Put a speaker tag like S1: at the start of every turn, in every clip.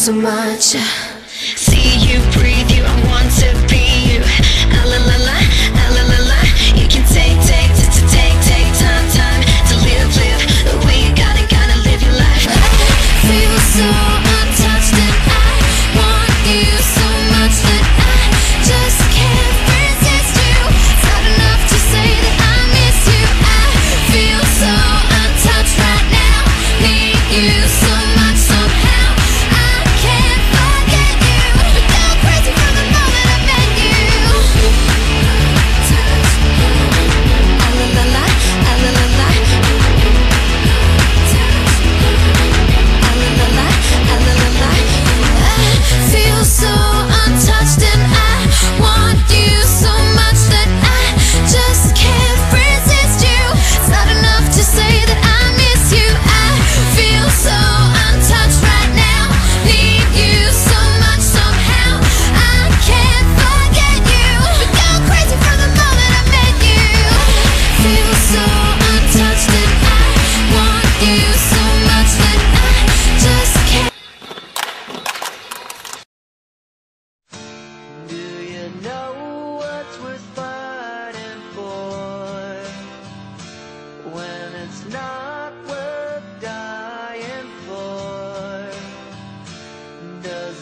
S1: so much.
S2: See you, breathe you, I want to be you. Ah, la la la, ah, la la la. You can take, take, t -t take, take time, time To live, live. The way you gotta, gotta live your life.
S1: Feel so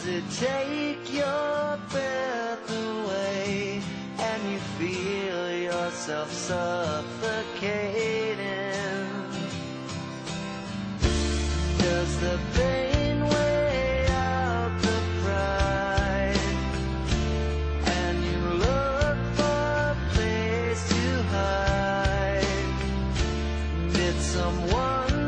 S1: to take your breath away and you feel yourself suffocating. Does the pain weigh out the pride? And you
S3: look for a place to hide. Did someone